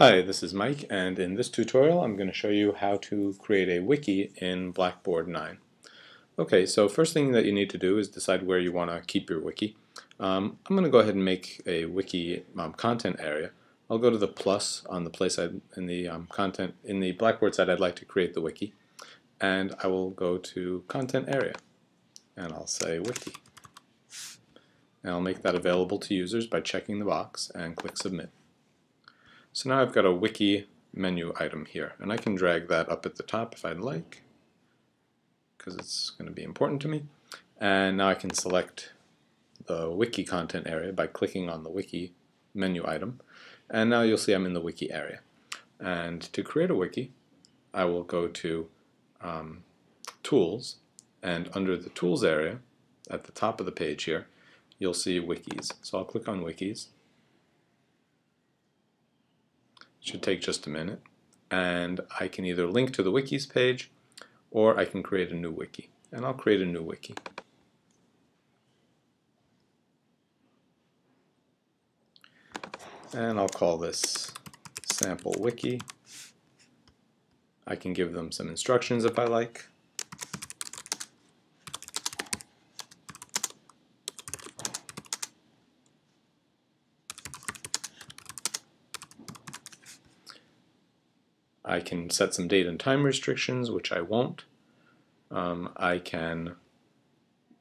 Hi, this is Mike, and in this tutorial I'm going to show you how to create a wiki in Blackboard 9. Okay, so first thing that you need to do is decide where you want to keep your wiki. Um, I'm going to go ahead and make a wiki um, content area. I'll go to the plus on the place I'd, in the um, content in the Blackboard side I'd like to create the wiki, and I will go to content area, and I'll say wiki. And I'll make that available to users by checking the box and click submit. So now I've got a wiki menu item here, and I can drag that up at the top if I'd like, because it's going to be important to me. And now I can select the wiki content area by clicking on the wiki menu item, and now you'll see I'm in the wiki area. And to create a wiki, I will go to um, Tools, and under the Tools area, at the top of the page here, you'll see Wikis. So I'll click on Wikis, should take just a minute. And I can either link to the wikis page or I can create a new wiki. And I'll create a new wiki. And I'll call this sample wiki. I can give them some instructions if I like. I can set some date and time restrictions, which I won't. Um, I can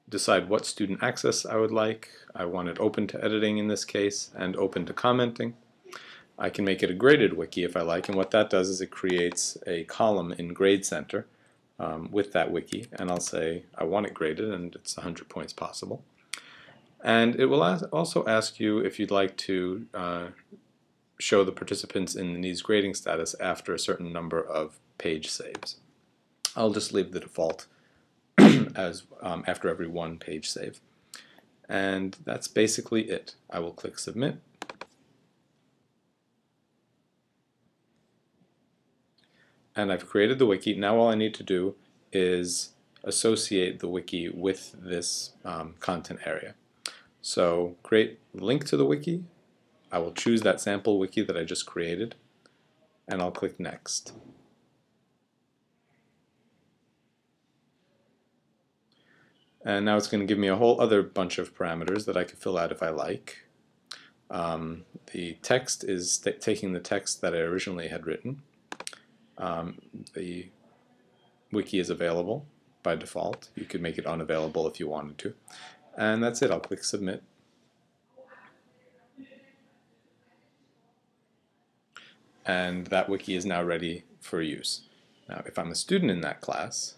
decide what student access I would like. I want it open to editing in this case and open to commenting. I can make it a graded wiki if I like, and what that does is it creates a column in Grade Center um, with that wiki, and I'll say I want it graded, and it's 100 points possible. And it will also ask you if you'd like to uh, show the participants in these grading status after a certain number of page saves. I'll just leave the default as um, after every one page save. And that's basically it. I will click submit. And I've created the wiki. Now all I need to do is associate the wiki with this um, content area. So create link to the wiki I will choose that sample wiki that I just created and I'll click next. And now it's going to give me a whole other bunch of parameters that I can fill out if I like. Um, the text is taking the text that I originally had written. Um, the wiki is available by default. You could make it unavailable if you wanted to. And that's it. I'll click submit. And that wiki is now ready for use. Now if I'm a student in that class,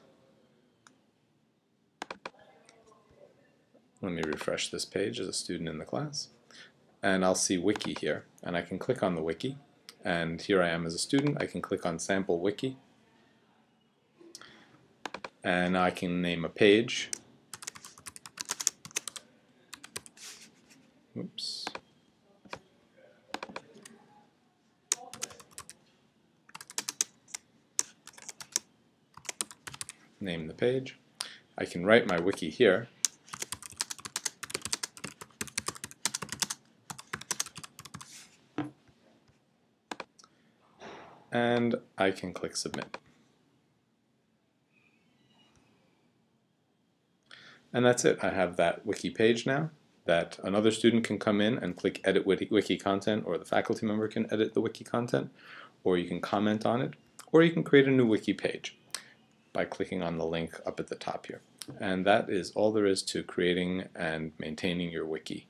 let me refresh this page as a student in the class, and I'll see wiki here, and I can click on the wiki, and here I am as a student, I can click on sample wiki, and I can name a page, oops, name the page. I can write my wiki here. And I can click submit. And that's it. I have that wiki page now that another student can come in and click edit wiki, content or the faculty member can edit the wiki content or you can comment on it or you can create a new wiki page by clicking on the link up at the top here. And that is all there is to creating and maintaining your wiki.